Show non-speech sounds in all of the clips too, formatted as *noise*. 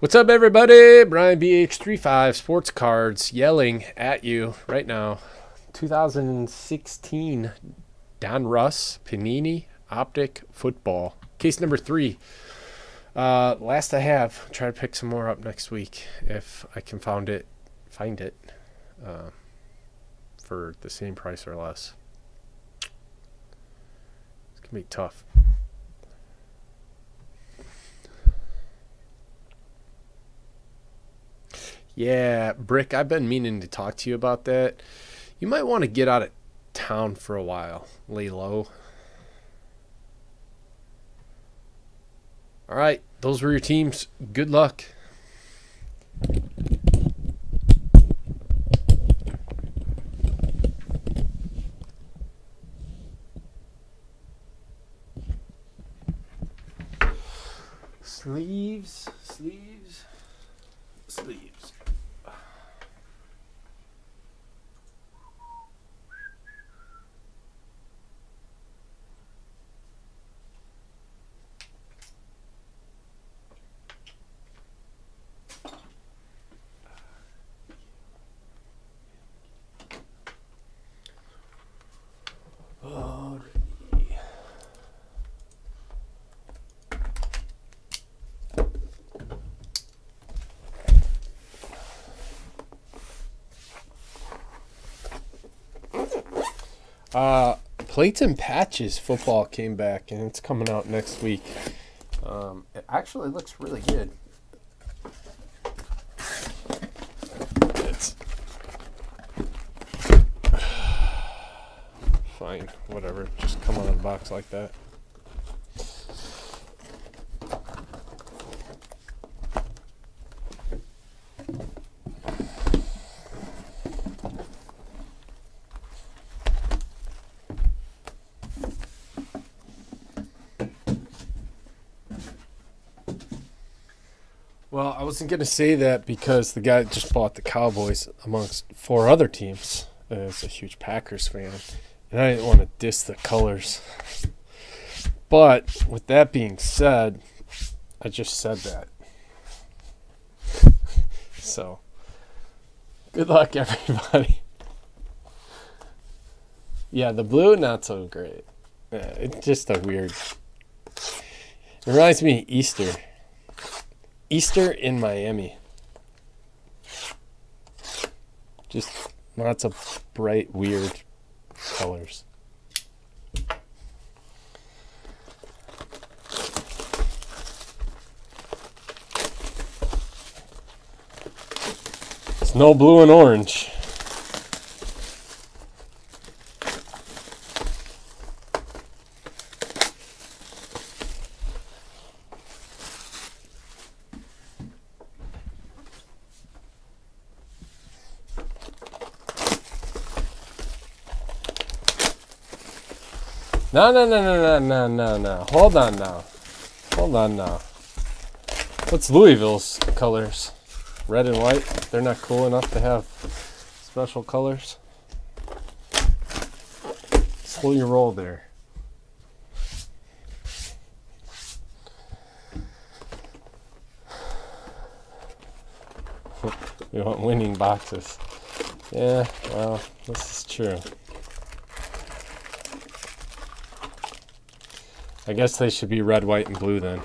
What's up, everybody? Brian BH35 Sports Cards yelling at you right now. 2016 Donruss Panini Optic Football. Case number three. Uh, last I have. Try to pick some more up next week if I can find it. Find it uh, for the same price or less. It's gonna be tough. Yeah, Brick, I've been meaning to talk to you about that. You might want to get out of town for a while. Lay low. All right, those were your teams. Good luck. Sleeves, sleeves. Uh, Plates and Patches football came back, and it's coming out next week. Um, it actually looks really good. It's fine, whatever. Just come out of the box like that. Well, I wasn't going to say that because the guy just bought the Cowboys amongst four other teams. As a huge Packers fan, and I didn't want to diss the colors. But with that being said, I just said that. *laughs* so, good luck, *laughs* everybody. Yeah, the blue, not so great. It's just a weird. It reminds me of Easter. Easter in Miami. Just lots of bright, weird colors. It's no blue and orange. No, no, no, no, no, no, no, no. Hold on now. Hold on now. What's Louisville's colors? Red and white? They're not cool enough to have special colors? Slow your roll there. *laughs* we want winning boxes. Yeah, well, this is true. I guess they should be red, white, and blue then.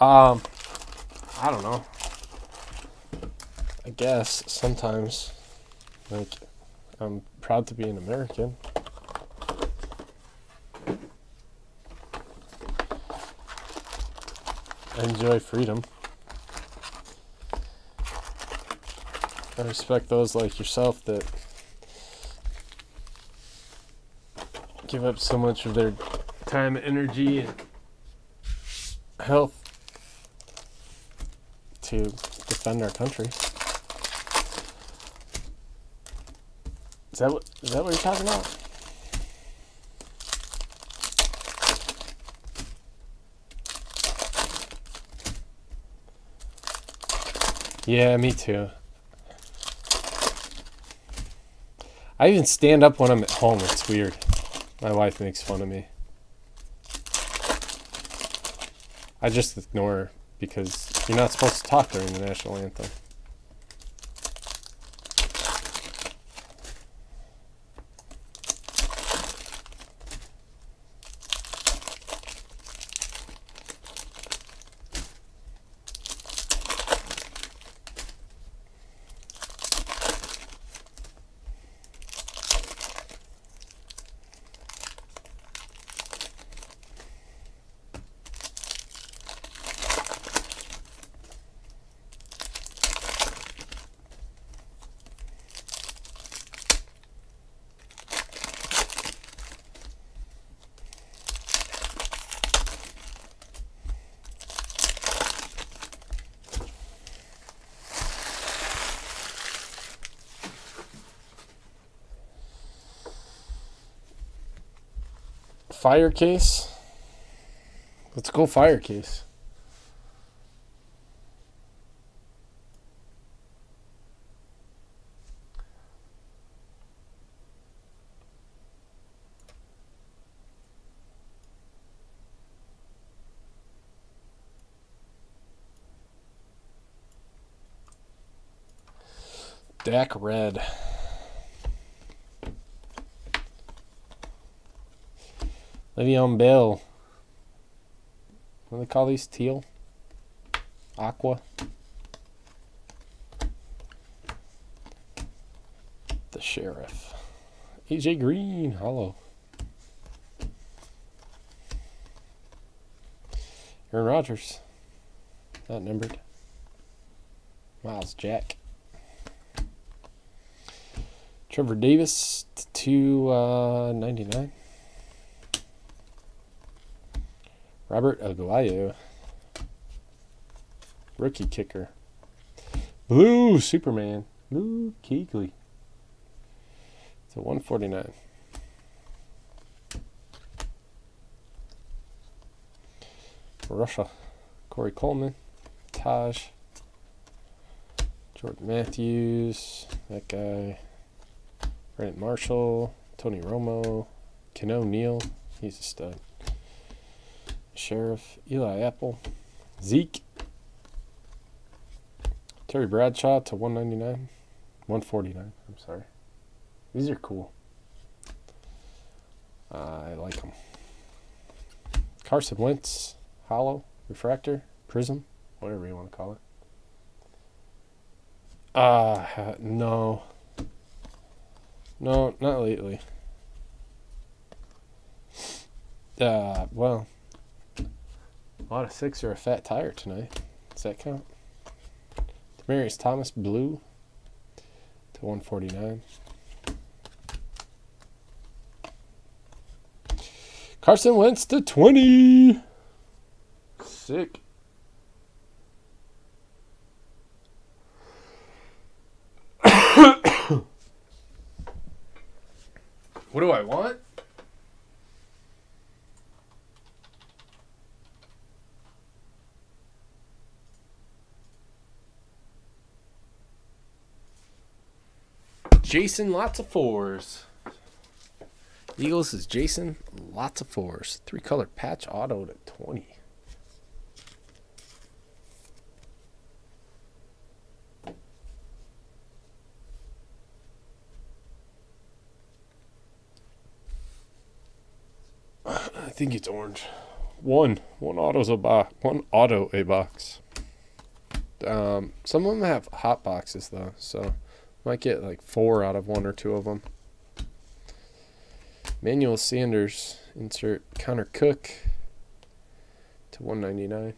Um, I don't know. I guess sometimes, like, I'm proud to be an American. I enjoy freedom. I respect those like yourself that give up so much of their time, energy, and health to defend our country. Is that what is that what you're talking about? Yeah, me too. I even stand up when I'm at home. It's weird. My wife makes fun of me. I just ignore her because you're not supposed to talk during the national anthem. Fire case. Let's go fire case. Dak Red. Le'Veon Bell. What do they call these? Teal? Aqua? The Sheriff. AJ Green. Hello. Aaron Rodgers. Not numbered. Myles Jack. Trevor Davis to uh, 99. Robert Aguayo. Rookie kicker. Blue Superman. Luke Kuechly. To 149. Russia. Corey Coleman. Taj. Jordan Matthews. That guy. Brandon Marshall. Tony Romo. Ken O'Neill. He's a stud. Sheriff, Eli Apple, Zeke, Terry Bradshaw to 199, 149. I'm sorry. These are cool. Uh, I like them. Carson Wentz, Hollow, Refractor, Prism, whatever you want to call it. Uh, no. No, not lately. Uh, well, a lot of six or a fat tire tonight. Does that count? Demaryius Thomas blue to 149. Carson Wentz to 20. Sick. *coughs* what do I want? Jason, lots of fours. Eagles is Jason, lots of fours. Three color patch auto to 20. *clears throat* I think it's orange. One. One auto's a box. One auto a box. Um, some of them have hot boxes though, so might get like four out of one or two of them. Emmanuel Sanders, insert Connor Cook to 199.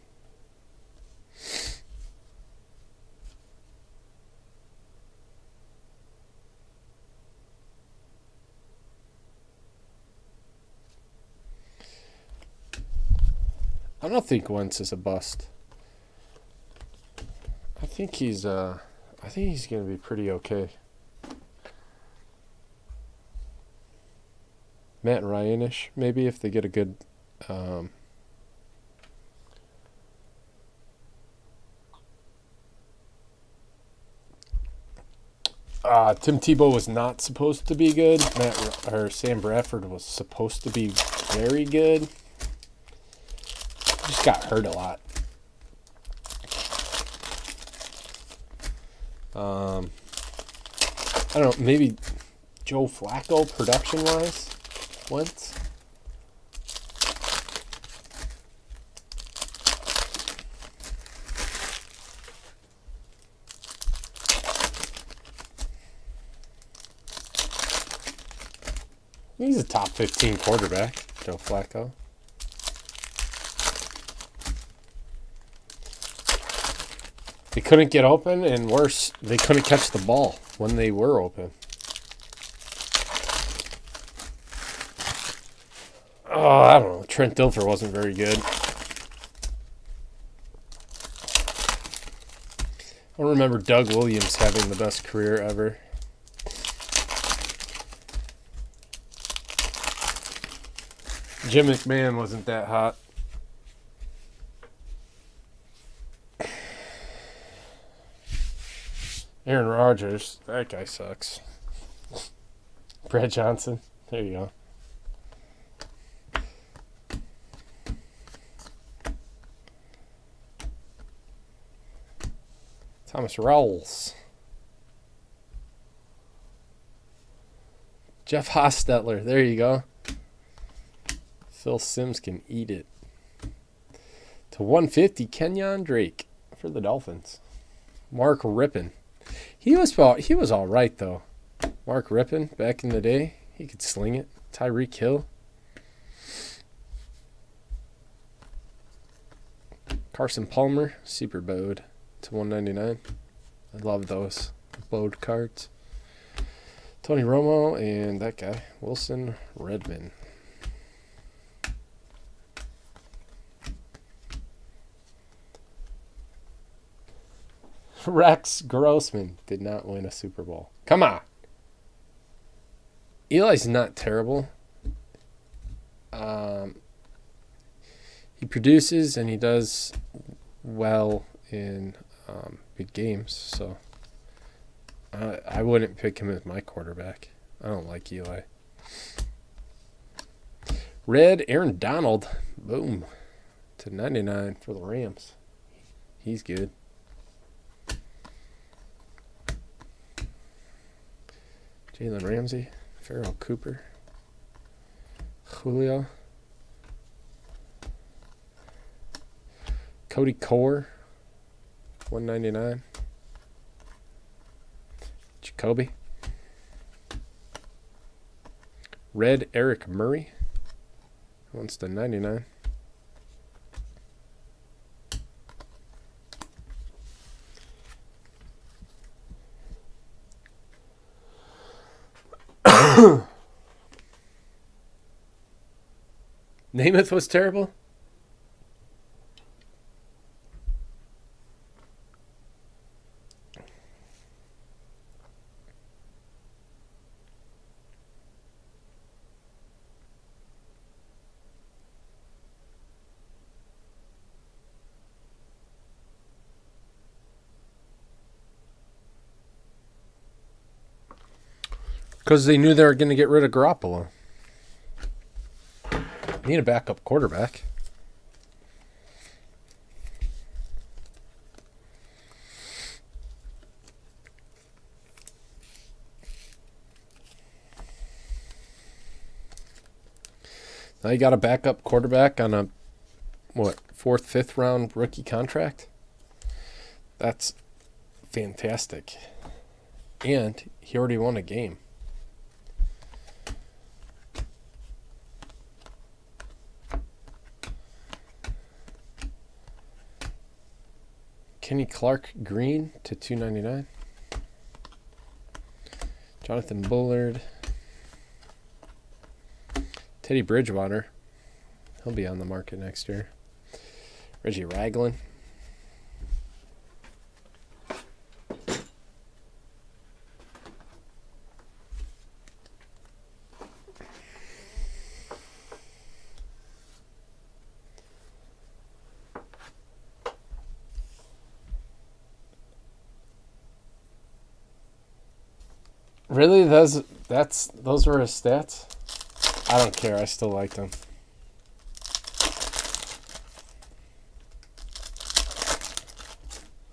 I don't think Wentz is a bust. I think he's uh I think he's gonna be pretty okay. Matt Ryanish, maybe if they get a good um, Uh, Tim Tebow was not supposed to be good. Matt or Sam Bradford was supposed to be very good. Just got hurt a lot. Um, I don't know. Maybe Joe Flacco production wise went. He's a top 15 quarterback, Joe Flacco. They couldn't get open, and worse, they couldn't catch the ball when they were open. Oh, I don't know. Trent Dilfer wasn't very good. I remember Doug Williams having the best career ever. Jim McMahon wasn't that hot. Aaron Rodgers, that guy sucks. Brad Johnson, there you go. Thomas Rawls. Jeff Hostetler, there you go. Phil Simms can eat it. To 150, Kenyan Drake for the Dolphins. Mark Rypien. He was he was all right though. Mark Rypien back in the day, he could sling it. Tyreek Hill. Carson Palmer, super to 199. I love those bowed cards. Tony Romo and that guy, Wilson Redmond. *laughs* Rex Grossman did not win a Super Bowl. Come on. Eli's not terrible. Um, he produces and he does well in um, big games, so I, I wouldn't pick him as my quarterback. I don't like Eli. Red Aaron Donald, boom, to 99 for the Rams. He's good. Jalen Ramsey, Farrell Cooper, Julio, Cody Core, 199, Jacoby, Red Eric Murray, wants to 99. *coughs* Namath was terrible? Because they knew they were going to get rid of Garoppolo. Need a backup quarterback. Now you got a backup quarterback on a what fourth, fifth round rookie contract. That's fantastic, and he already won a game. Kenny Clark Green to 299. Jonathan Bullard. Teddy Bridgewater. He'll be on the market next year. Reggie Ragland. Really, those that's those were his stats. I don't care. I still like them.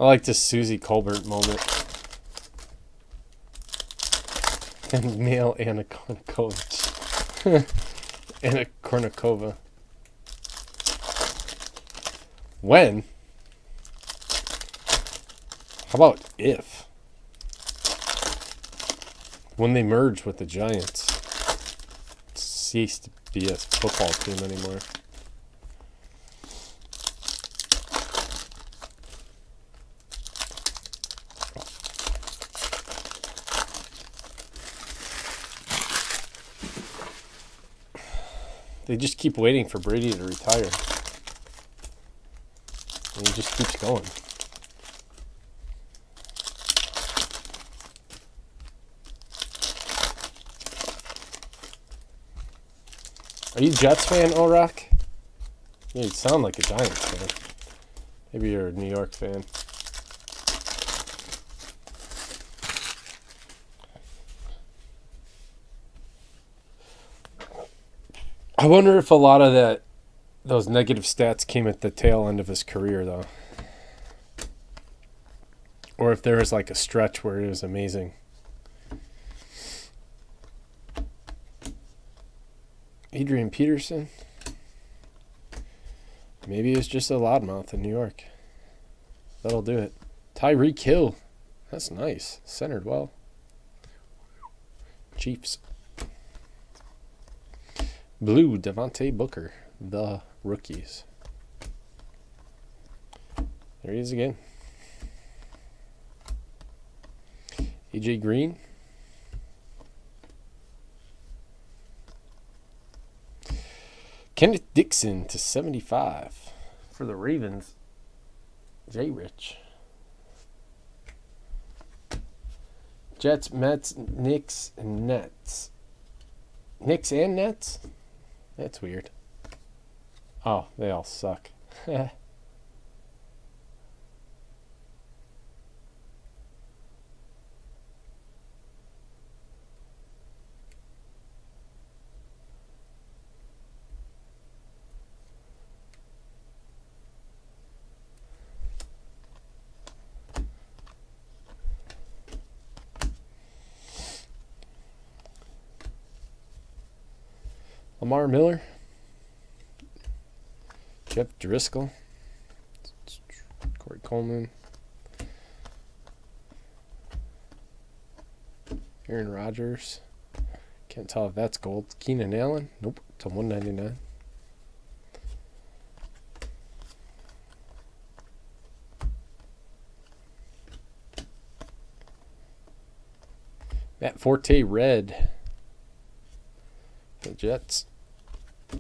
I like this Suzy Kolber moment. *laughs* And Neil Anna Kornikovich. *laughs* Anna Kournikova. When? How about if? When they merge with the Giants. ceased to be a football team anymore. They just keep waiting for Brady to retire. And he just keeps going. Are you Jets fan, Orak? Yeah, you sound like a Giants fan. Maybe you're a New York fan. I wonder if a lot of that those negative stats came at the tail end of his career though. Or if there was like a stretch where it was amazing. Adrian Peterson. Maybe it's just a loudmouth in New York. That'll do it. Tyreek Hill. That's nice. Centered well. Chiefs. Blue, Devontae Booker, the rookies. There he is again. AJ Green. Kenneth Dixon to 75 for the Ravens. Jay Rich. Jets, Mets, Knicks, and Nets. Knicks and Nets? That's weird. Oh, they all suck. *laughs* Lamar Miller, Jeff Driskel, Corey Coleman, Aaron Rodgers. Can't tell if that's gold. Keenan Allen, nope, to 199. Matt Forte red. The Jets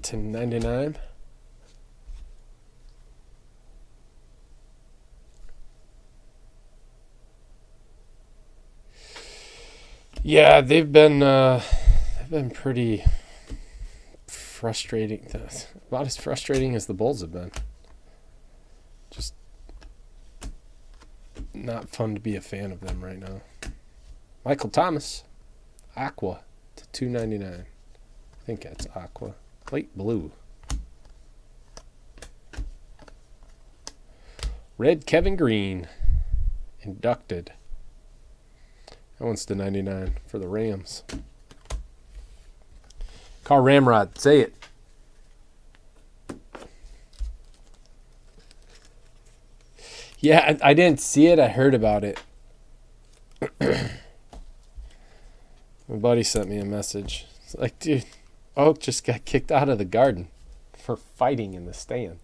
to 99. Yeah, they've been uh, they've been pretty frustrating. About as frustrating as the Bulls have been. Just not fun to be a fan of them right now. Michael Thomas, Aqua to two ninety nine. I think that's Aqua. Light blue. Red Kevin Greene. Inducted. That one's to 99 for the Rams. Carl Ramrod, say it. Yeah, I, I didn't see it. I heard about it. *clears throat* My buddy sent me a message. It's like, dude, Oak just got kicked out of the garden for fighting in the stand.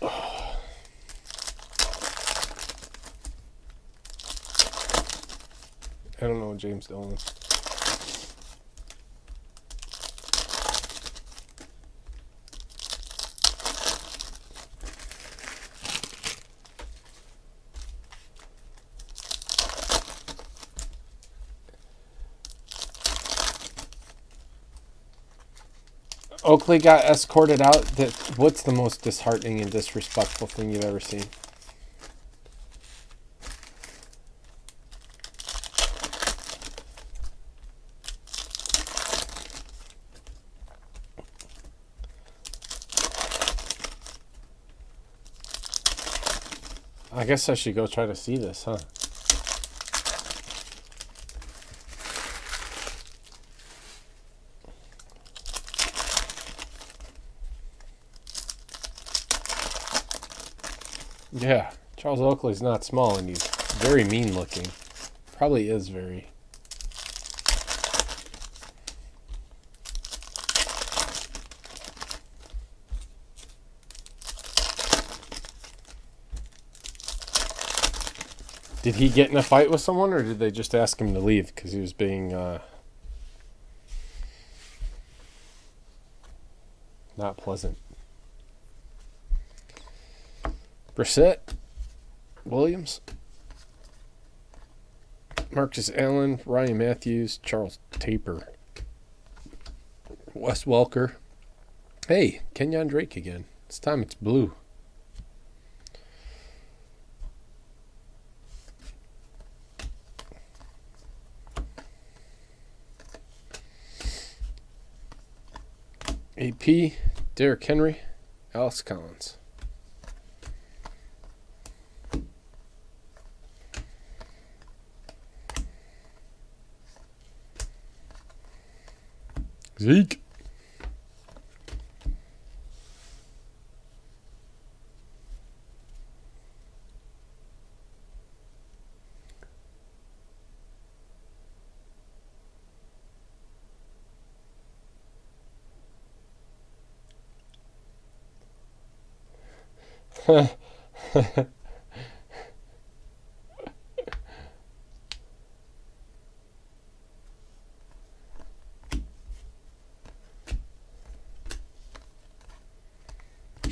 I don't know James Dolan. Oakley got escorted out. That what's the most disheartening and disrespectful thing you've ever seen? I guess I should go try to see this, huh? Yeah, Charles Oakley's not small and he's very mean looking. Probably is very. Did he get in a fight with someone or did they just ask him to leave because he was being uh, not pleasant? Brissett, Williams, Marcus Allen, Ryan Mathews, Charles Taper, Wes Welker. Hey, Kenyan Drake again. This time it's blue. AP, Derrick Henry, Alex Collins. Zeke. *laughs*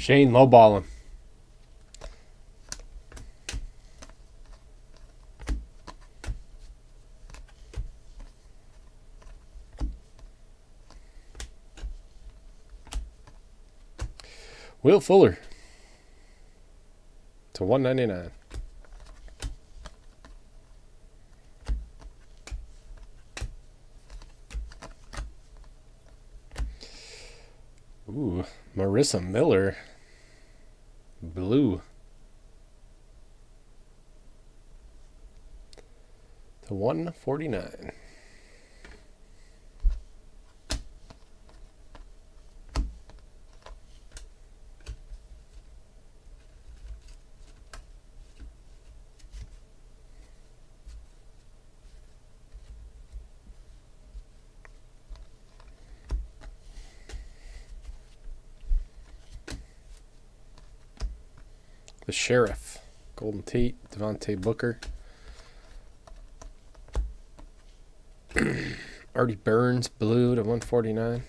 Shane lowball him. Will Fuller to 199. Ooh, Marissa Miller. Blue. To 149. Sheriff, Golden Tate, Devontae Booker, *clears throat* Artie Burns, blue to 149.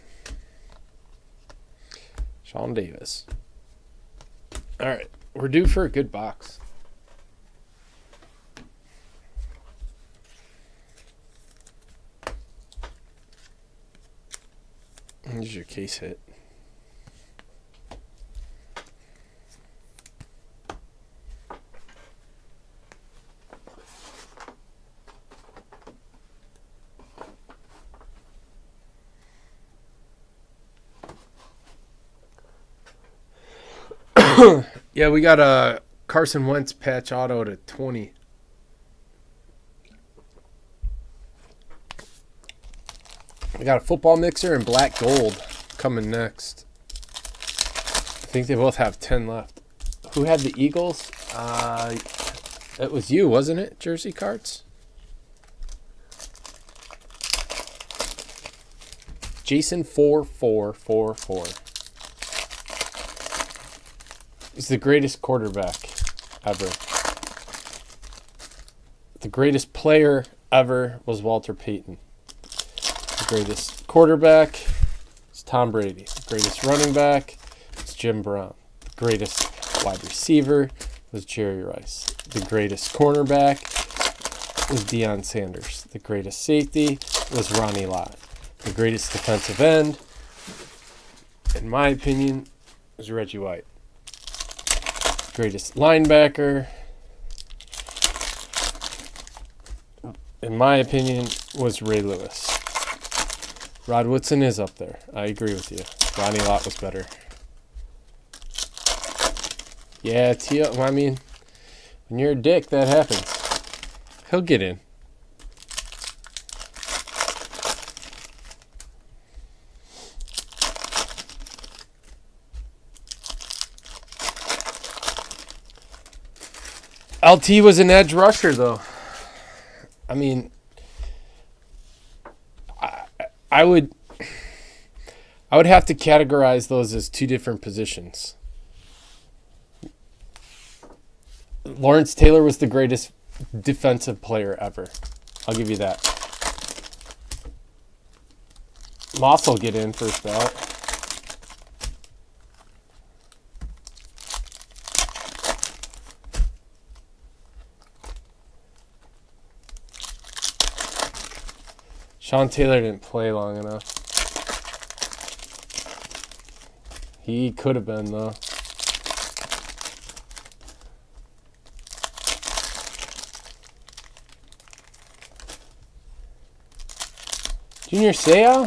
Sean Davis. All right, we're due for a good box. Here's your case hit. yeah, we got a Carson Wentz patch auto to 20. We got a football mixer and black gold coming next. I think they both have 10 left. Who had the Eagles? Uh, it was you, wasn't it? Jersey cards? Jason4444 is the greatest quarterback ever. The greatest player ever was Walter Payton. The greatest quarterback is Tom Brady. The greatest running back is Jim Brown. The greatest wide receiver was Jerry Rice. The greatest cornerback was Deion Sanders. The greatest safety was Ronnie Lott. The greatest defensive end, in my opinion, is Reggie White. Greatest linebacker, in my opinion, was Ray Lewis. Rod Woodson is up there. I agree with you. Ronnie Lott was better. Yeah, I mean, when you're a dick, that happens. He'll get in. LT was an edge rusher, though. I mean, I, I would, I would have to categorize those as two different positions. Lawrence Taylor was the greatest defensive player ever. I'll give you that. Moss will get in first ballot. Sean Taylor didn't play long enough. He could have been, though. Junior Seau?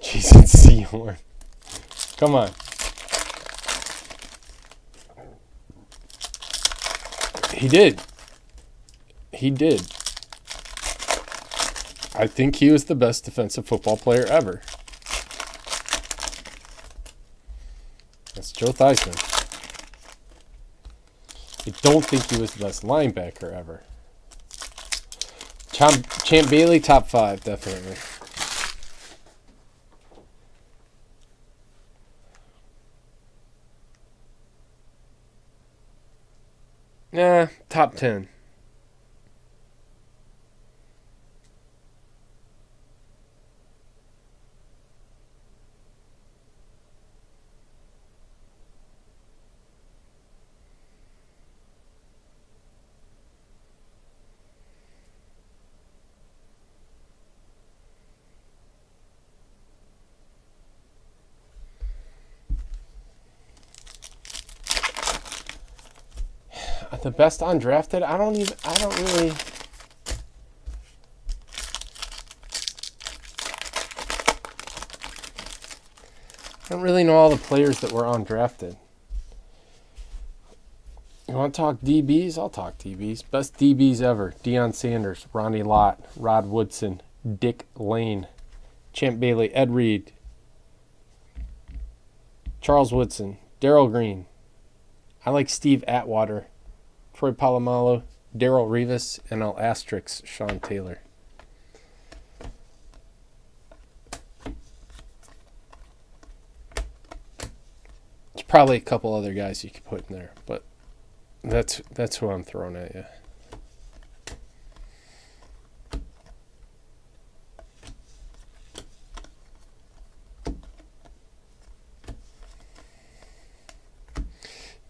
*laughs* Jason Sehorn. Come on. He did. He did. I think he was the best defensive football player ever. That's Joe Theismann. I don't think he was the best linebacker ever. Champ, Champ Bailey, top five, definitely. Nah, top 10. the best undrafted. I don't even. I don't really. I don't really know all the players that were undrafted. You want to talk DBs? I'll talk DBs. Best DBs ever: Deion Sanders, Ronnie Lott, Rod Woodson, Dick Lane, Champ Bailey, Ed Reed, Charles Woodson, Darrell Green. I like Steve Atwater. Troy Polamalu, Darrelle Revis, and I'll asterisk Sean Taylor. There's probably a couple other guys you could put in there, but that's that's who I'm throwing at you.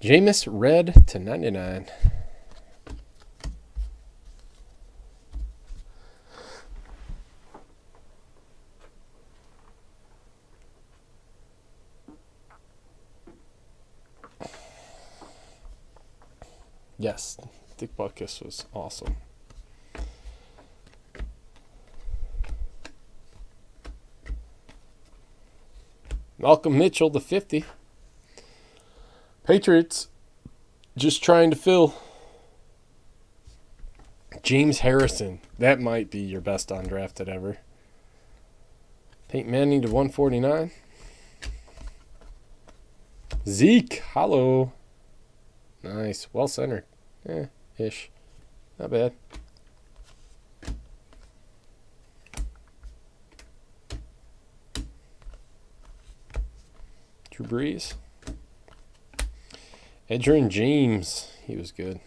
Jameis Red to 99. Yes, Butkus was awesome. Malcolm Mitchell, the 50. Patriots just trying to fill. James Harrison. That might be your best undrafted ever. Peyton Manning to 149. Zeke, hello. Nice. Well centered. Eh, ish. Not bad. Drew Brees. Edgerrin James. He was good.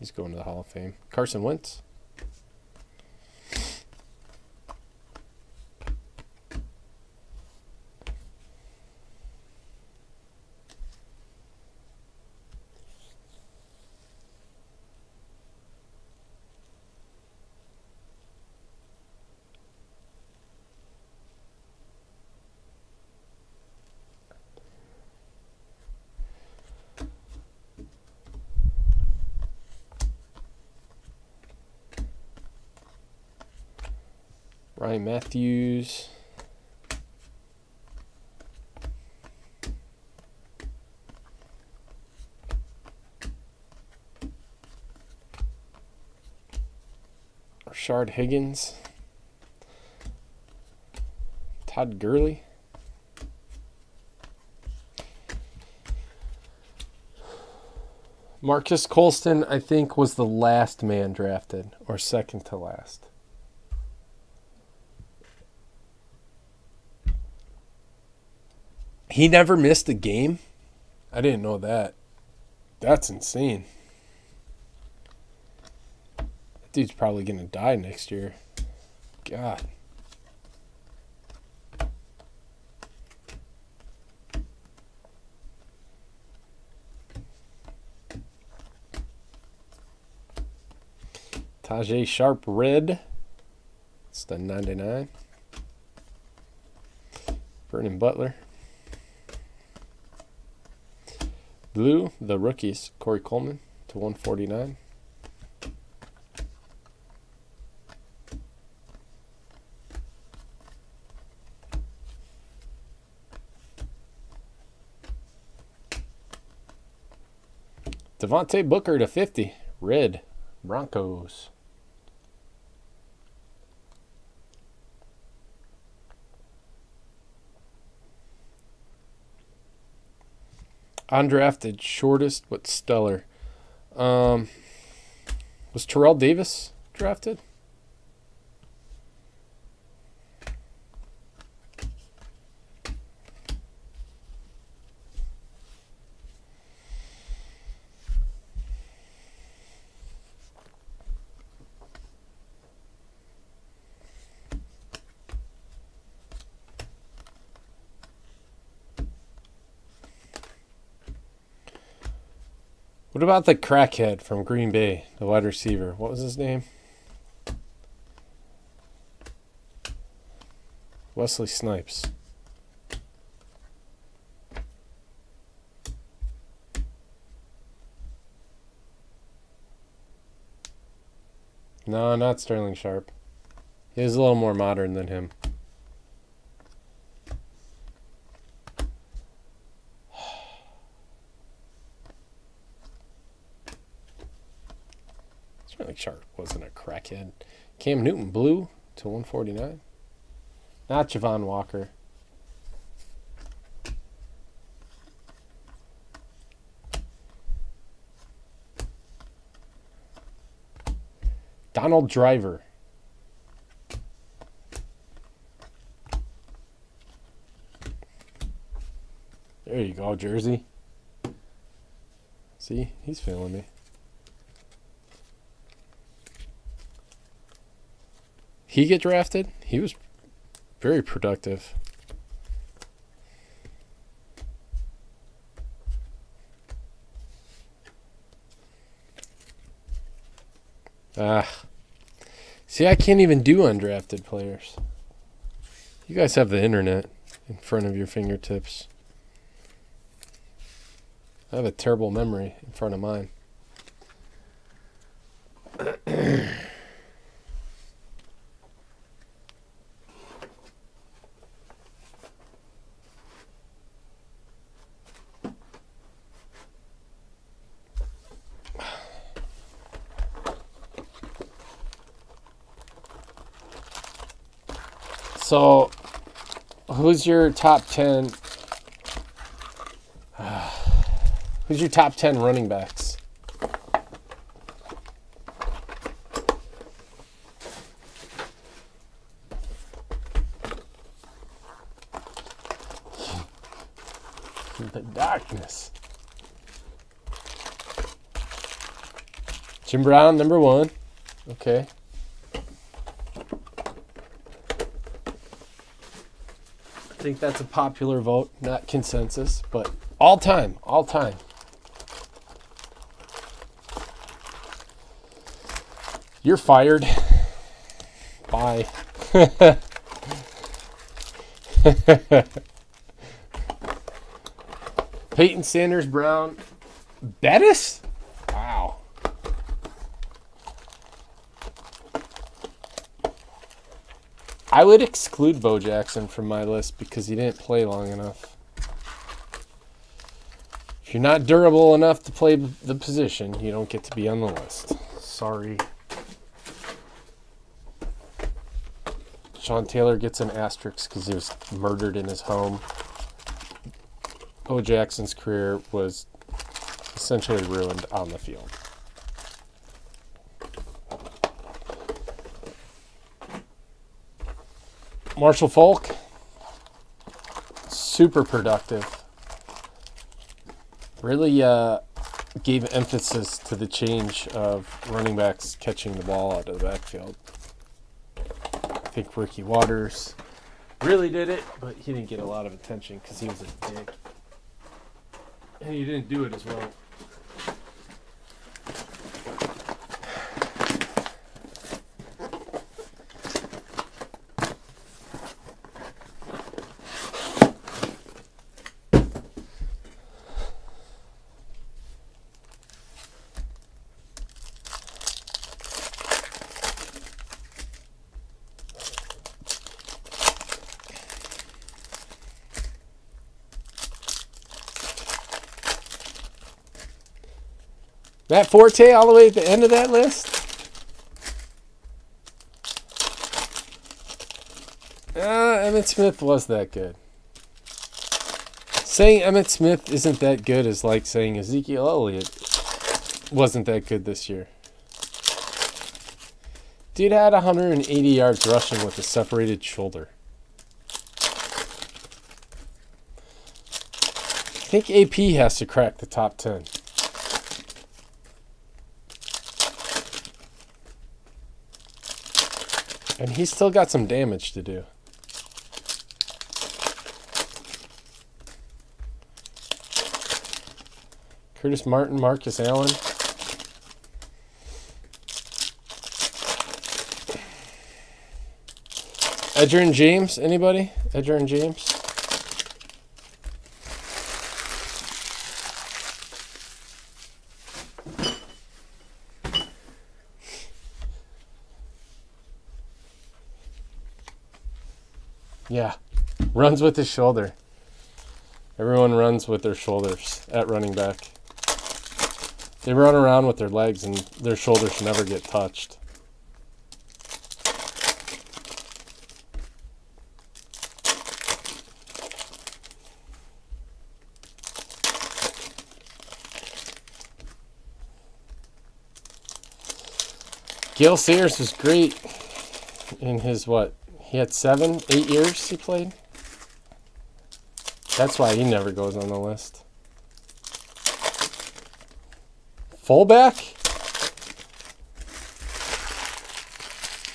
He's going to the Hall of Fame. Carson Wentz. Ryan Mathews. Rashard Higgins. Todd Gurley. Marques Colston, I think, was the last man drafted, or second to last. He never missed a game. I didn't know that. That's insane. That dude's probably going to die next year. God. Tajae Sharpe Red. It's the 99. Vernon Butler. Blue, the rookies, Corey Coleman to 149. Devontae Booker to 50. Red. Broncos. Undrafted, shortest but stellar. Um, was Terrell Davis drafted? What about the crackhead from Green Bay, the wide receiver? What was his name? Wesley Snipes. No, not Sterling Sharpe. He's a little more modern than him. Sterling Sharpe wasn't a crackhead. Cam Newton blue to 149. Not Javon Walker. Donald Driver. There you go, Jersey. See, he's feeling me. He get drafted? He was very productive. Ah. See, I can't even do undrafted players. You guys have the internet in front of your fingertips. I have a terrible memory in front of mine. *clears throat* So, who's your top 10? who's your top 10 running backs? the darkness. Jim Brown, number one. Okay. Think that's a popular vote, not consensus, but all time, all time. You're fired. Bye. *laughs* Payton Sanders Brown. Bettis? Wow. I would exclude Bo Jackson from my list because he didn't play long enough. If you're not durable enough to play the position, you don't get to be on the list. Sorry. Sean Taylor gets an asterisk because he was murdered in his home. Bo Jackson's career was essentially ruined on the field. Marshall Faulk, super productive. Really uh, gave emphasis to the change of running backs catching the ball out of the backfield. I think Ricky Watters really did it, but he didn't get a lot of attention because he was a dick. And he didn't do it as well. Matt Forte all the way at the end of that list? Uh, Emmitt Smith was that good. Saying Emmitt Smith isn't that good is like saying Ezekiel Elliott wasn't that good this year. Dude had 180 yards rushing with a separated shoulder. I think AP has to crack the top 10. And he's still got some damage to do. Curtis Martin, Marcus Allen. Edgerrin James, anybody? Edgerrin James? Yeah. Runs with his shoulder. Everyone runs with their shoulders at running back. They run around with their legs and their shoulders never get touched. Gale Sayers was great in his what he had seven, eight years he played. That's why he never goes on the list. Fullback?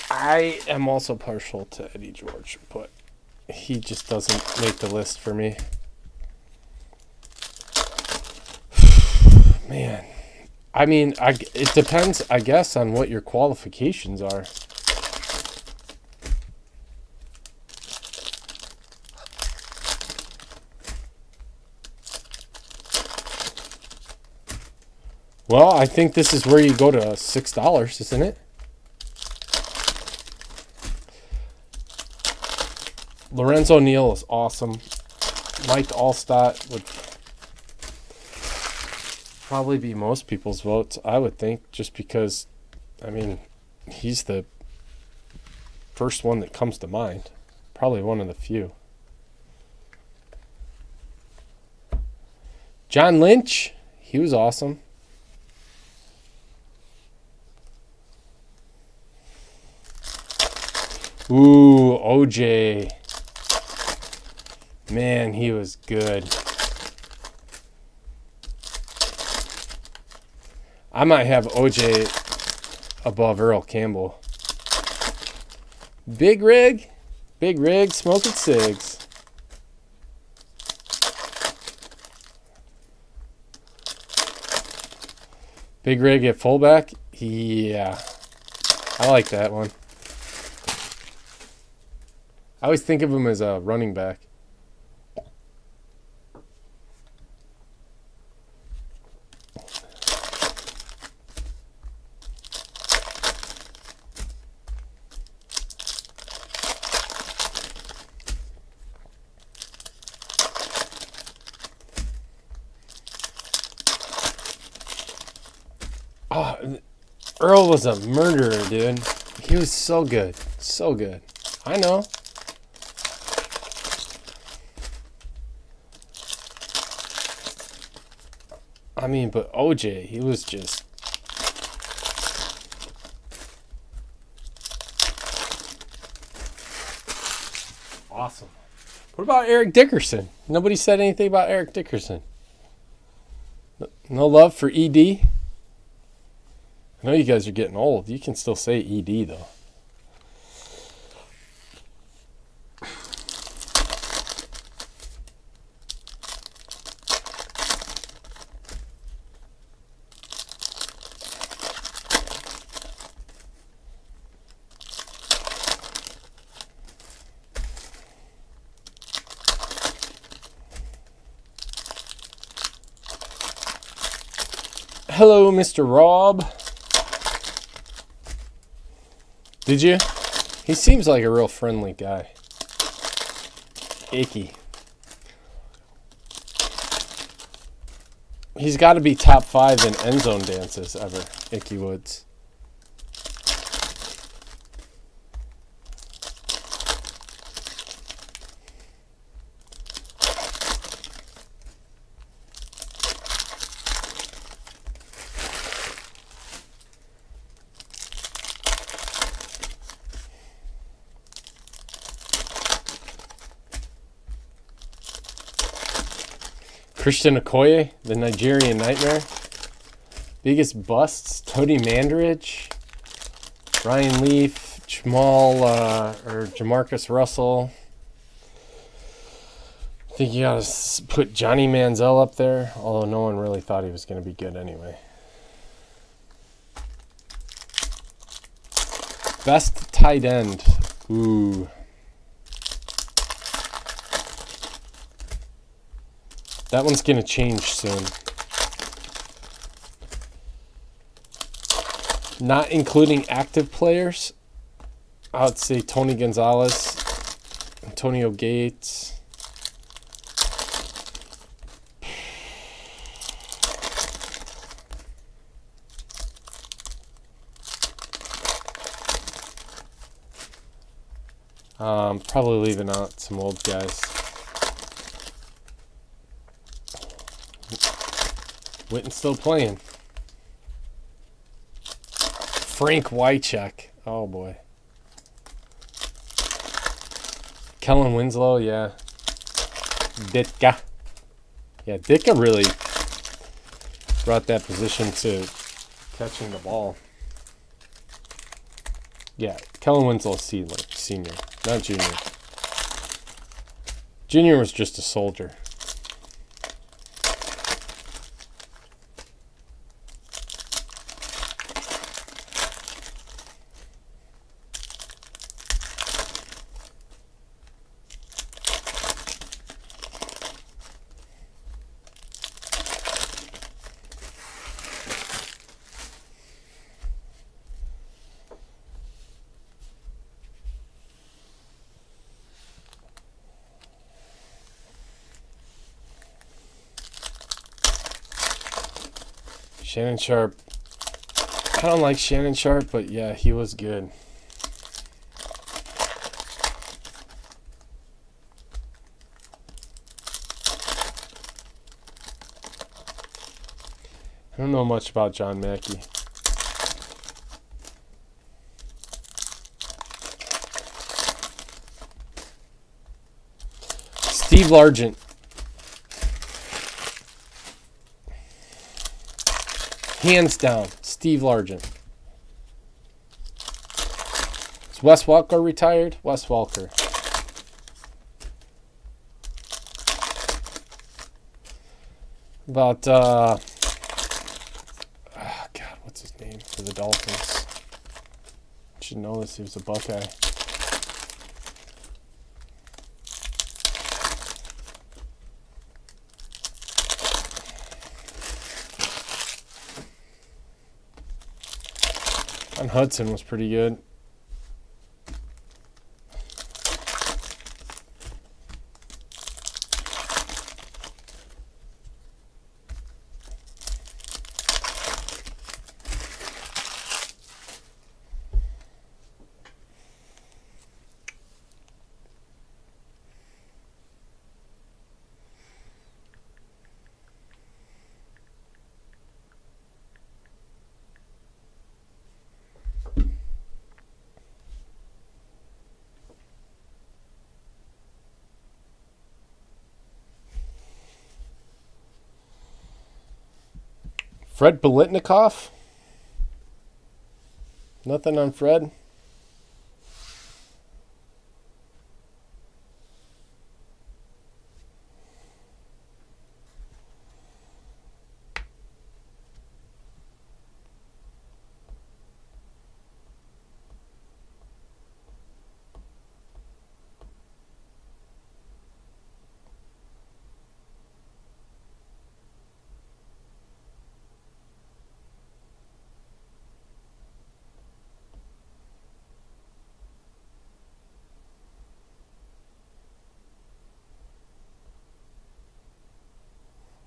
I am also partial to Eddie George, but he just doesn't make the list for me. *sighs* Man, I mean, I, it depends, I guess, on what your qualifications are. Well, I think this is where you go to six dollars, isn't it? Lorenzo Neal is awesome. Mike Alstott would probably be most people's votes, I would think, just because, I mean, he's the first one that comes to mind. Probably one of the few. John Lynch, he was awesome. Ooh, OJ. Man, he was good. I might have OJ above Earl Campbell. Big rig, big rig, smoking cigs. Big rig at fullback? Yeah. I like that one. I always think of him as a running back. Oh, Earl was a murderer, dude. He was so good. So good. I know. Mean, but OJ, he was just. Awesome. What about Eric Dickerson? Nobody said anything about Eric Dickerson. No love for ED? I know you guys are getting old. You can still say ED, though. Mr. Rob. Did you? He seems like a real friendly guy. Ickey. He's got to be top five in end zone dances ever, Ickey Woods. Christian Okoye, the Nigerian Nightmare. Biggest busts, Tony Mandarich, Ryan Leaf, Jamal, uh, or JaMarcus Russell. I think you gotta put Johnny Manziel up there, although no one really thought he was gonna be good anyway. Best tight end. Ooh. That one's going to change soon. Not including active players, I would say Tony Gonzalez, Antonio Gates. Um, probably leaving out some old guys. Witten still playing. Frank Wycheck. Oh boy. Kellen Winslow, yeah. Ditka. Yeah, Ditka really brought that position to catching the ball. Yeah, Kellen Winslow senior, senior, not junior. Junior was just a soldier. Sharpe. I don't like Shannon Sharpe, but yeah, he was good. I don't know much about John Mackey. Steve Largent. Hands down, Steve Largent. Is Wes Welker retired? Wes Welker. About, uh, oh God, what's his name for the Dolphins? should know this. He was a Buckeye. And Hutson was pretty good. Fred Biletnikoff. Nothing on Fred.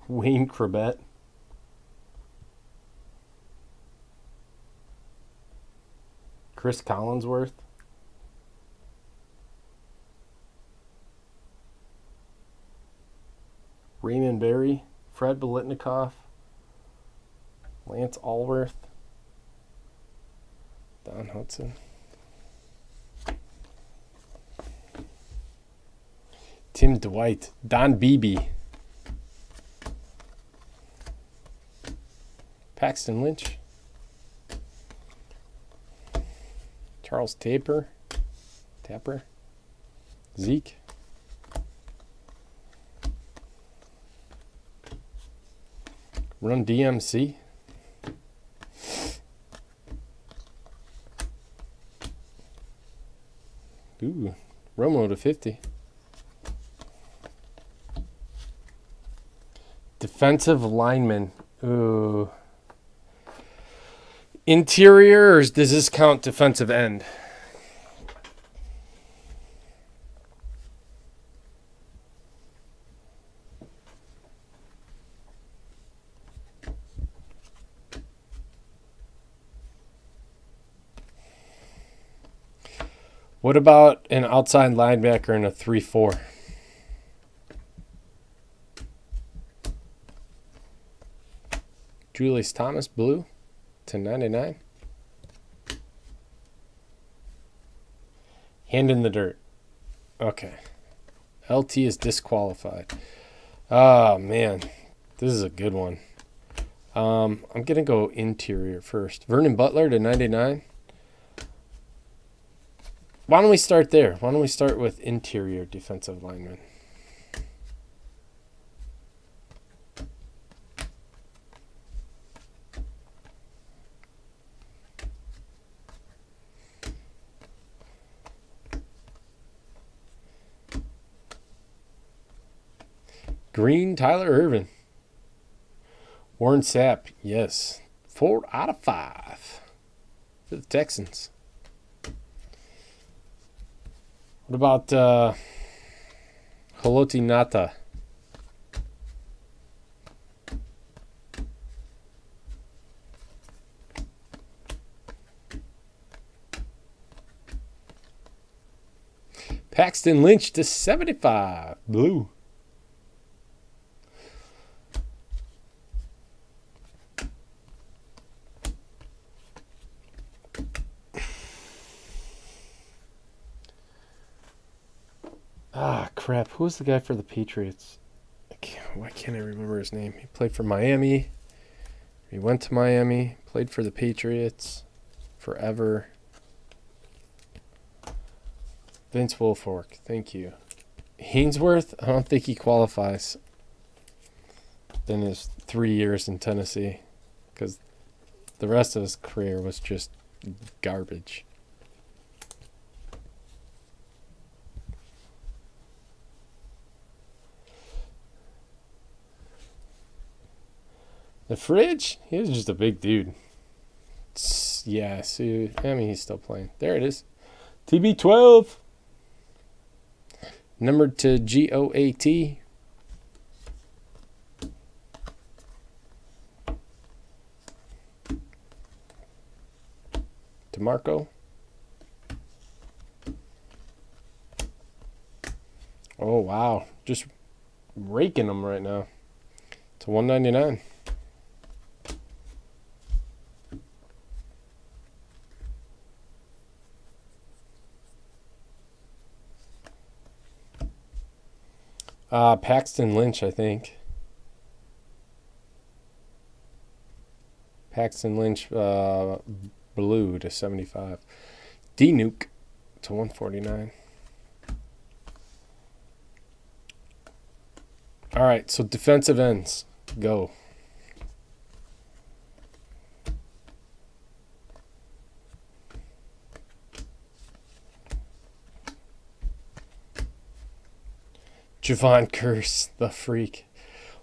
Wayne Chrebet. Cris Collinsworth. Raymond Berry, Fred Biletnikoff, Lance Alworth, Don Hutson. Tim Dwight, Don Beebe. Paxton Lynch. Charles Taper. Tapper. Zeke. Run DMC. Ooh, Romo to 50. Defensive lineman. Ooh. Interior, or does this count defensive end? What about an outside linebacker in a 3 4? Julius Thomas, blue to 99. Hand in the dirt. Okay. LT is disqualified. Oh, man. This is a good one. Um, I'm going to go interior first. Vernon Butler to 99. Why don't we start there? Why don't we start with interior defensive lineman? Green, Tyler Ervin. Warren Sapp, yes. Four out of five for the Texans. What about uh, Haloti Ngata? Paxton Lynch to 75. Blue. Who was the guy for the Patriots? Can't, why can't I remember his name? He played for Miami. He went to Miami, played for the Patriots forever. Vince Wilfork, thank you. Haynesworth, I don't think he qualifies in his three years in Tennessee because the rest of his career was just garbage. The fridge? He was just a big dude. Yeah, so, I mean, he's still playing. There it is. TB12. Numbered to G O A T. DeMarco. Oh, wow. Just raking them right now. To 199 Uh, Paxton Lynch, I think. Paxton Lynch, uh, blue to 75. D Nuke to 149. All right, so defensive ends, go. Jevon Kearse, the freak.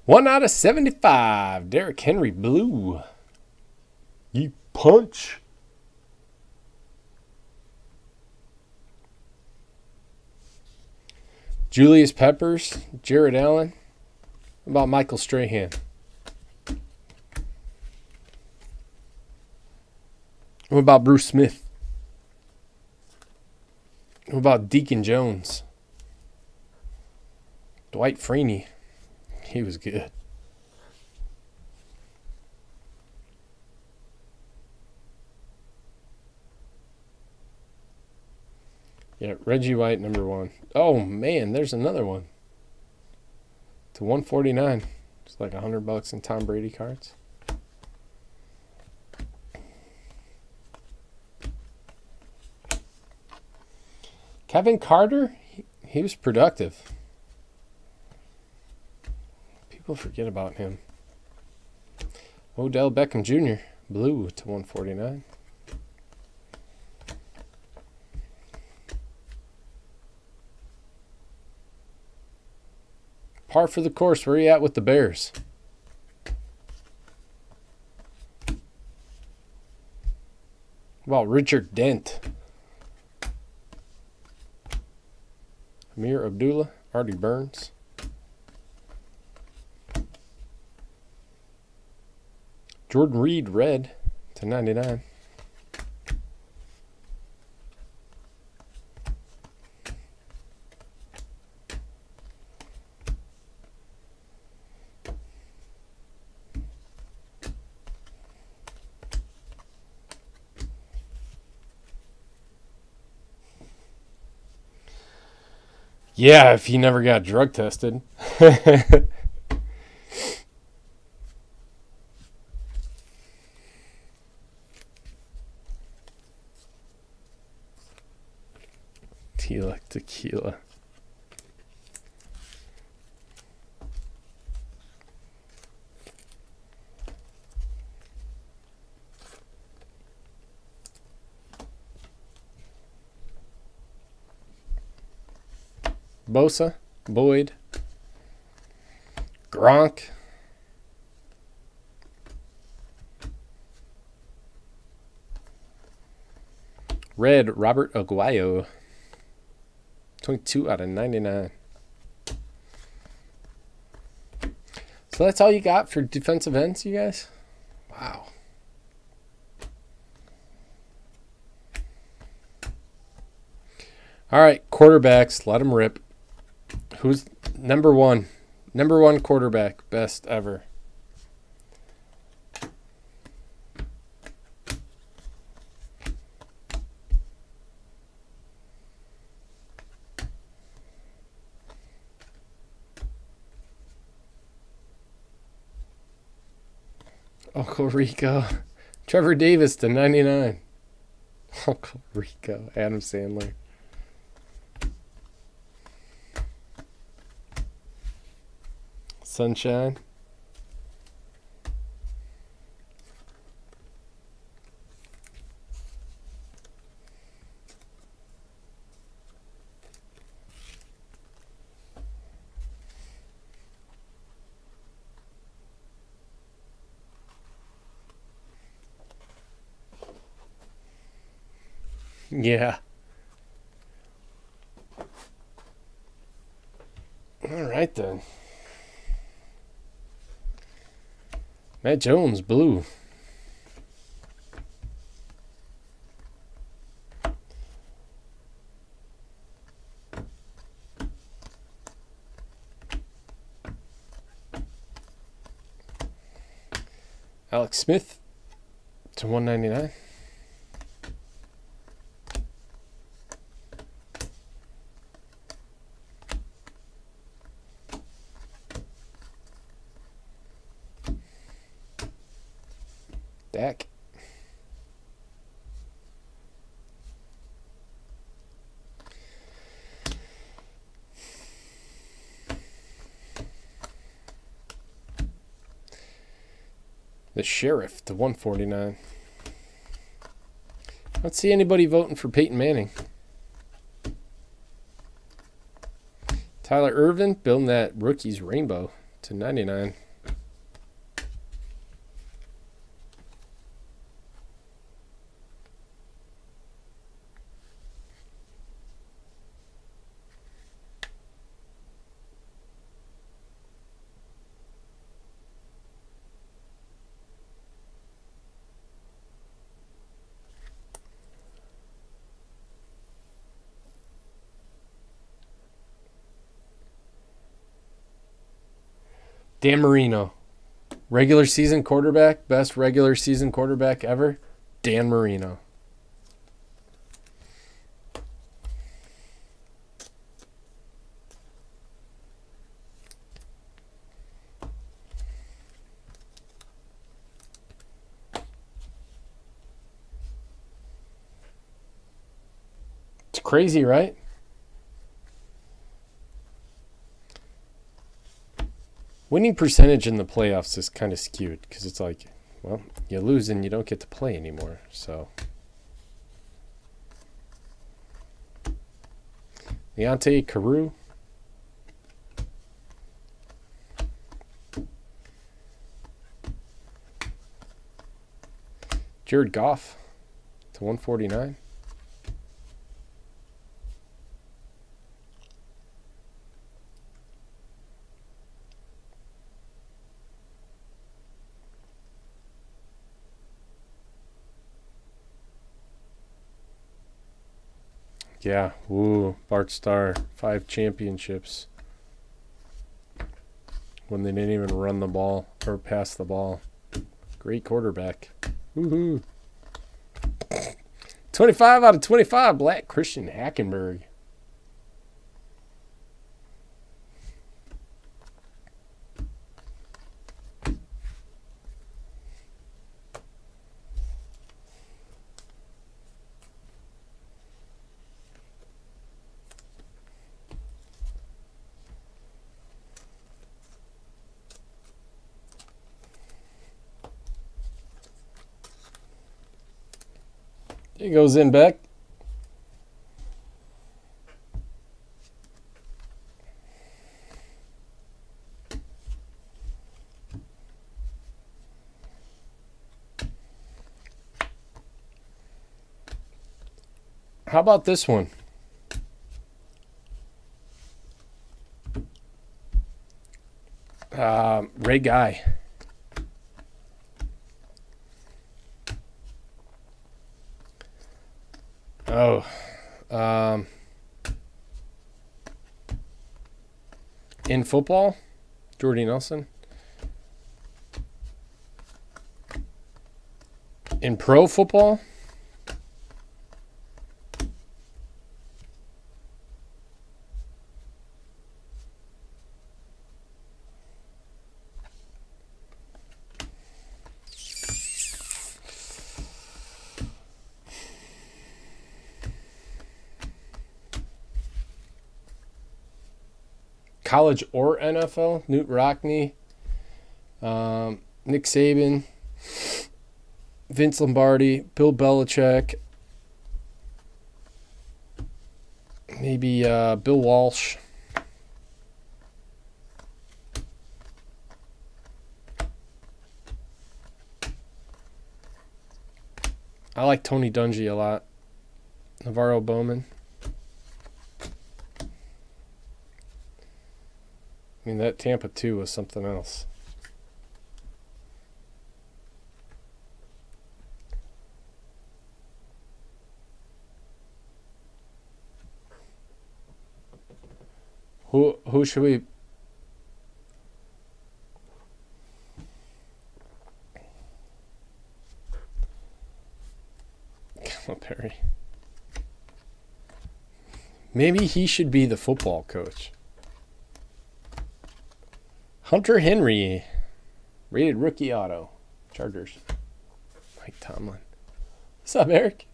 One out of 75. Derrick Henry, blue. You punch. Julius Peppers, Jared Allen. What about Michael Strahan? What about Bruce Smith? What about Deacon Jones? Dwight Freeney, he was good. Yeah, Reggie White, number one. Oh, man, there's another one. To 149. It's like 100 bucks in Tom Brady cards. Kevin Carter, he, he was productive. People forget about him. Odell Beckham Jr., blue to 149. Par for the course. Where are you at with the Bears? Well, Richard Dent. Ameer Abdullah, Artie Burns. Jordan Reed, red to 99. Yeah, if he never got drug tested. *laughs* Tequila. Bosa, Boyd, Gronk. Red, Roberto Aguayo. 22 out of 99. So that's all you got for defensive ends, you guys? Wow. All right, quarterbacks, let them rip. Who's number one? Number one quarterback, best ever. Uncle Rico. Trevor Davis to 99. Uncle *laughs* oh, Rico. Adam Sandler. Sunshine. Yeah. All right then. Matt Jones, blue. Alex Smith to 199. Dak. The sheriff to 149. I don't see anybody voting for Peyton Manning. Tyler Ervin building that rookie's rainbow to 99. Dan Marino. Regular season quarterback, best regular season quarterback ever. Dan Marino. It's crazy, right? Winning percentage in the playoffs is kind of skewed because it's like, well, you lose and you don't get to play anymore. So, Leonte Carroo. Jared Goff to 149. Yeah, woo, Bart Starr, five championships. When they didn't even run the ball or pass the ball. Great quarterback. Woohoo. 25 out of 25, Black Christian Hackenberg. Goes in back. How about this one? Uh, Ray Guy. Oh, um, in football, Jordy Nelson. In pro football, college or NFL. Knute Rockne, um, Nick Saban, Vince Lombardi, Bill Belichick, maybe uh, Bill Walsh. I like Tony Dungy a lot. NaVorro Bowman. Mean, that Tampa 2 was something else. Who who should we Calipari. Maybe he should be the football coach. Hunter Henry, rated rookie auto, Chargers. Mike Tomlin. What's up, Eric?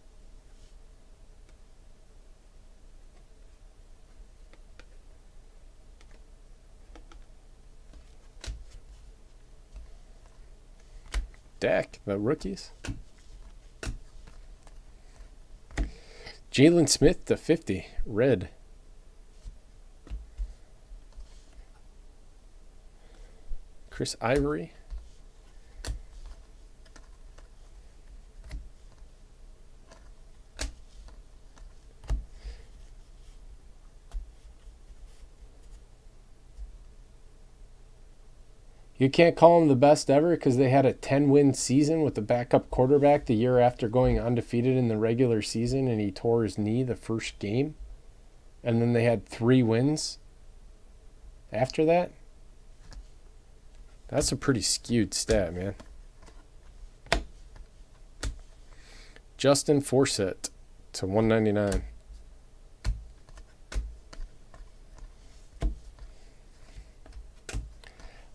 Dak, the rookies. Jaylon Smith to 50, red. Chris Ivory. You can't call them the best ever because they had a 10 win season with the backup quarterback the year after going undefeated in the regular season and he tore his knee the first game. And then they had three wins after that. That's a pretty skewed stat, man. Justin Forsett to 199.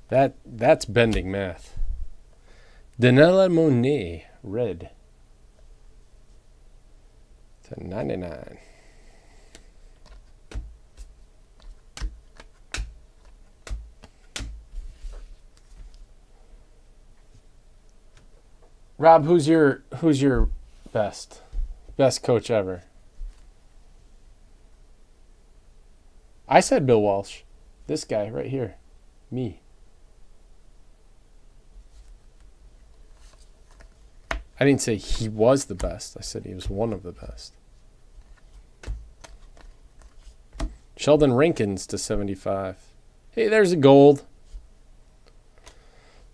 That that's bending math. Danella Monet, red. To 99. Rob, who's your who's your best best coach ever? I said Bill Walsh. This guy right here. Me. I didn't say he was the best. I said he was one of the best. Sheldon Rankins to 75. Hey, there's a gold.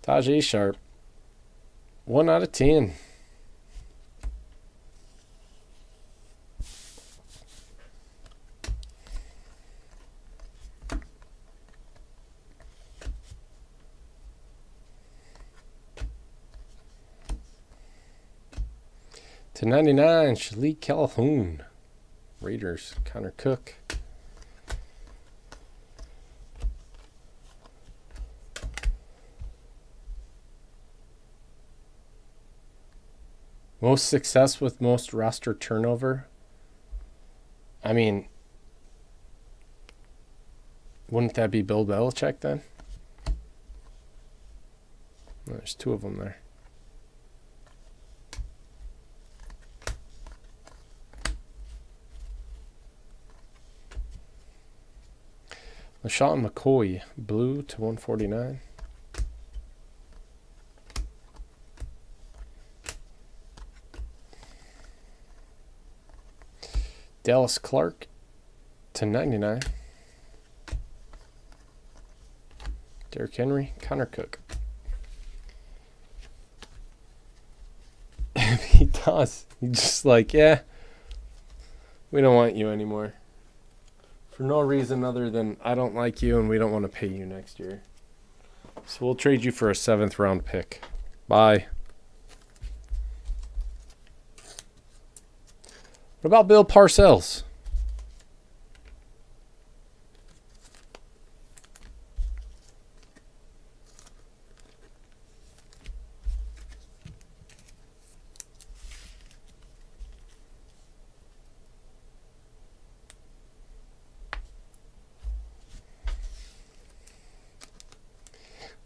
Tajae Sharpe. 1 out of 10. To 99, Shilique Calhoun. Raiders, Connor Cook. Most success with most roster turnover. I mean, wouldn't that be Bill Belichick then? There's two of them there. LeSean McCoy, blue to 149. Dallas Clark to 99. Derrick Henry, Connor Cook. *laughs* he does. He's just like, yeah, we don't want you anymore. For no reason other than I don't like you and we don't want to pay you next year. So we'll trade you for a seventh round pick. Bye. What about Bill Parcells?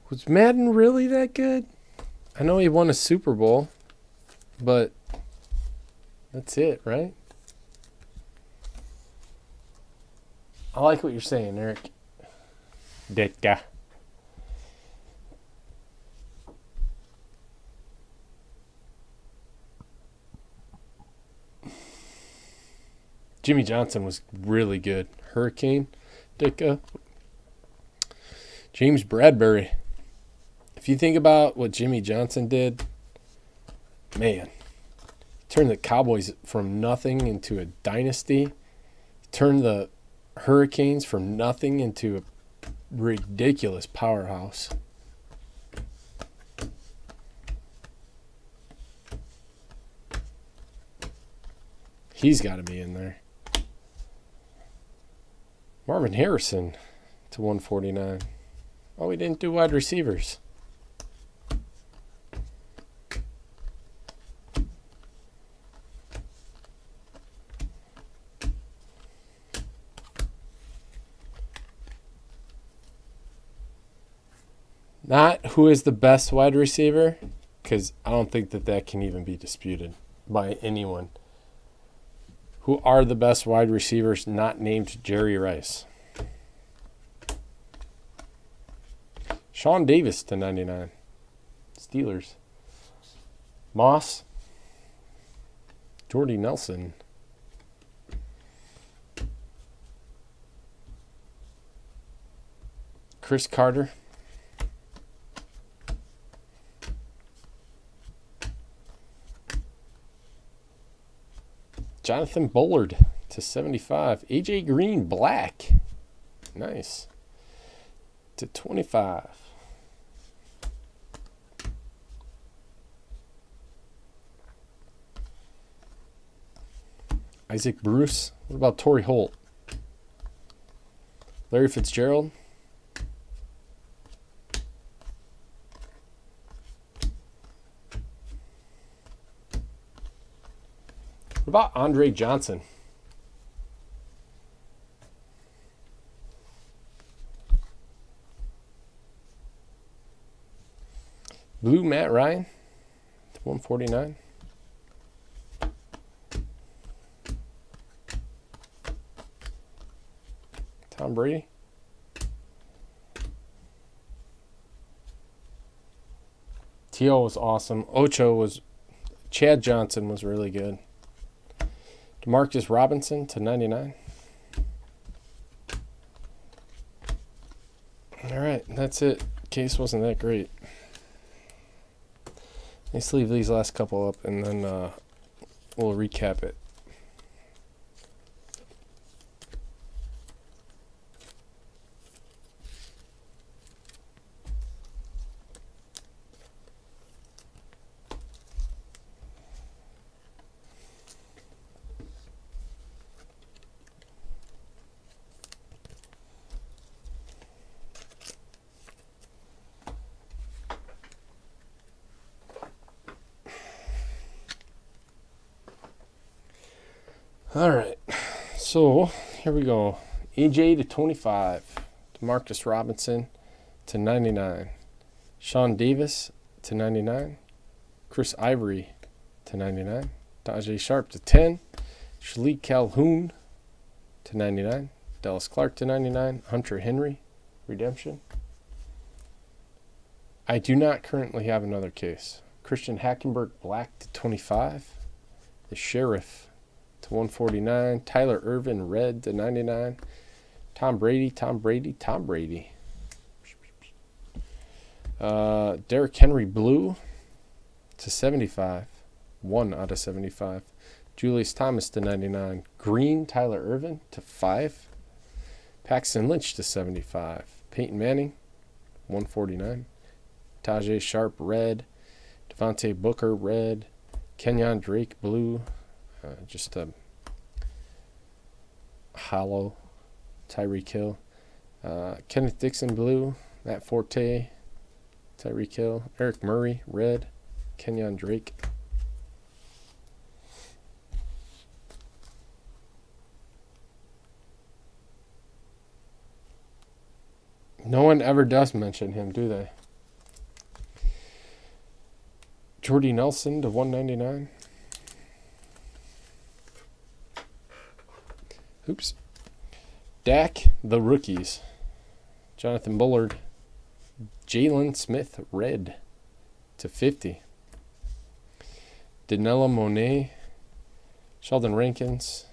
Was Madden really that good? I know he won a Super Bowl, but that's it, right? Like what you're saying, Eric. Ditka. Jimmy Johnson was really good. Hurricane, Ditka. James Bradberry. If you think about what Jimmy Johnson did, man, turned the Cowboys from nothing into a dynasty, turned the Hurricanes from nothing into a ridiculous powerhouse. He's got to be in there. Marvin Harrison to 149. Oh, we didn't do wide receivers. Not who is the best wide receiver, because I don't think that that can even be disputed by anyone. Who are the best wide receivers not named Jerry Rice? Sean Davis to 99. Steelers. Moss. Jordy Nelson. Cris Carter. Jonathan Bullard to 75. AJ Green, black. Nice. To 25. Isaac Bruce. What about Torry Holt? Larry Fitzgerald. What about Andre Johnson? Blue Matt Ryan, 149. Tom Brady. T.O. was awesome. Ocho was, Chad Johnson was really good. Demarcus Robinson to 99. All right, that's it. Case wasn't that great. Let's leave these last couple up and then uh, we'll recap it. All right. So here we go. EJ to 25. Demarcus Robinson to 99. Sean Davis to 99. Chris Ivory to 99. Tajae Sharpe to 10. Shilique Calhoun to 99. Dallas Clark to 99. Hunter Henry, redemption. I do not currently have another case. Christian Hackenberg Black to 25. The Sheriff to 149. Tyler Ervin, red to 99. Tom Brady, Tom Brady, Tom Brady. Uh, Derrick Henry, blue to 75. One out of 75. Julius Thomas to 99. Green, Tyler Ervin to 5. Paxton Lynch to 75. Peyton Manning, 149. Tajae Sharpe, red. Devontae Booker, red. Kenyan Drake, blue. Uh, just a hollow Tyreek Hill. Uh, Kenneth Dixon, blue. Matt Forte, Tyreek Hill. Eric Murray, red. Kenyan Drake. No one ever does mention him, do they? Jordy Nelson to 199. Oops. Dak, the rookies. Jonathan Bullard. Jaylon Smith, red to 50. Danella Monet. Sheldon Rankins.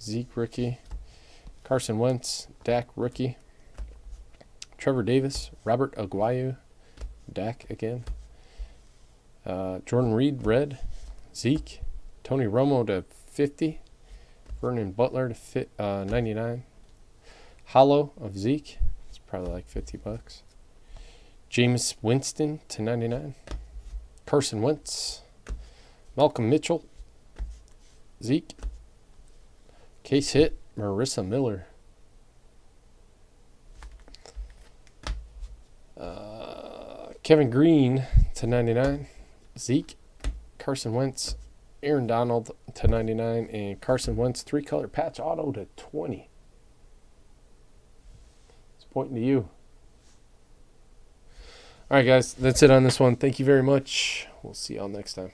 Zeke, rookie. Carson Wentz, Dak, rookie. Trevor Davis, Roberto Aguayo, Dak again. Uh, Jordan Reed, red. Zeke. Tony Romo to 50. Vernon Butler to fit, uh, 99. Hollow of Zeke. It's probably like 50 bucks. Jameis Winston to 99. Carson Wentz. Malcolm Mitchell. Zeke. Case hit. Marisa Miller. Uh, Kevin Greene to 99. Zeke. Carson Wentz. Aaron Donald to 99. And Carson Wentz three color patch auto to 20. It's pointing to you. All right, guys. That's it on this one. Thank you very much. We'll see y'all next time.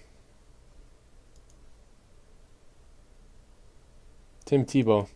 Tim Tebow.